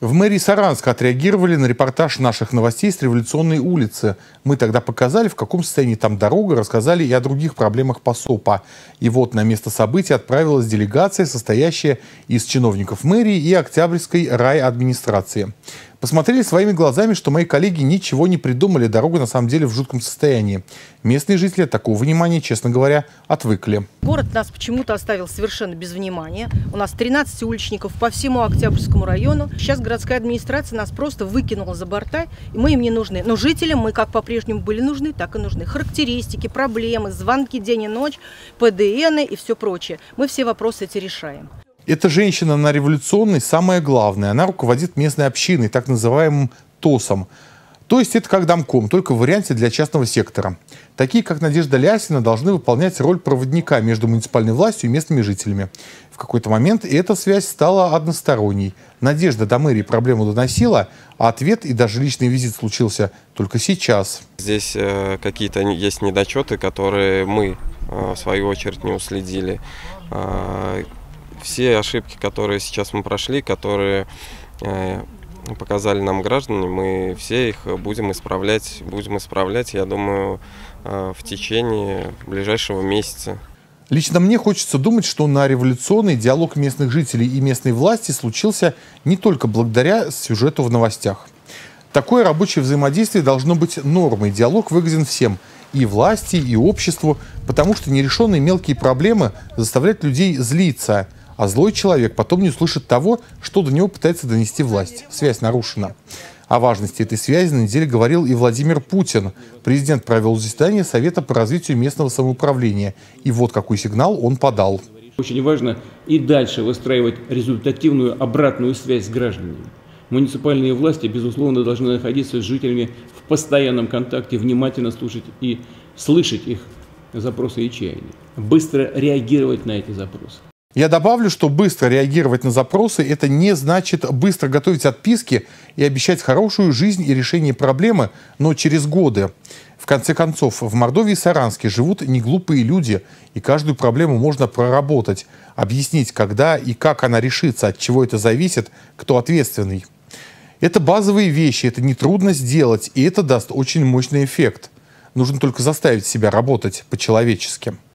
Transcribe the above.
В мэрии Саранска отреагировали на репортаж наших новостей с революционной улицы. Мы тогда показали, в каком состоянии там дорога, рассказали и о других проблемах ПАСОПа. И вот на место событий отправилась делегация, состоящая из чиновников мэрии и Октябрьской райадминистрации. Посмотрели своими глазами, что мои коллеги ничего не придумали, дорога на самом деле в жутком состоянии. Местные жители от такого внимания, честно говоря, отвыкли. Город нас почему-то оставил совершенно без внимания. У нас 13 уличников по всему Октябрьскому району. Сейчас городская администрация нас просто выкинула за борта, и мы им не нужны. Но жителям мы как по-прежнему были нужны, так и нужны. Характеристики, проблемы, звонки день и ночь, ПДН и все прочее. Мы все вопросы эти решаем. Эта женщина на революционной самое главное. Она руководит местной общиной, так называемым ТОСом. То есть это как домком, только в варианте для частного сектора. Такие, как Надежда Лясина, должны выполнять роль проводника между муниципальной властью и местными жителями. В какой-то момент эта связь стала односторонней. Надежда до мэрии проблему доносила, а ответ и даже личный визит случился только сейчас. Здесь э, какие-то есть недочеты, которые мы, э, в свою очередь, не уследили. Э, все ошибки, которые сейчас мы прошли, которые э, показали нам граждане, мы все их будем исправлять, будем исправлять, я думаю, э, в течение ближайшего месяца. Лично мне хочется думать, что на революционный диалог местных жителей и местной власти случился не только благодаря сюжету в новостях. Такое рабочее взаимодействие должно быть нормой. Диалог выгоден всем – и власти, и обществу, потому что нерешенные мелкие проблемы заставляют людей злиться – а злой человек потом не услышит того, что до него пытается донести власть. Связь нарушена. О важности этой связи на неделе говорил и Владимир Путин. Президент провел заседание Совета по развитию местного самоуправления. И вот какой сигнал он подал. Очень важно и дальше выстраивать результативную обратную связь с гражданами. Муниципальные власти, безусловно, должны находиться с жителями в постоянном контакте, внимательно слушать и слышать их запросы и чаяния. Быстро реагировать на эти запросы. Я добавлю, что быстро реагировать на запросы – это не значит быстро готовить отписки и обещать хорошую жизнь и решение проблемы, но через годы. В конце концов, в Мордовии и Саранске живут неглупые люди, и каждую проблему можно проработать, объяснить, когда и как она решится, от чего это зависит, кто ответственный. Это базовые вещи, это нетрудно сделать, и это даст очень мощный эффект. Нужно только заставить себя работать по-человечески.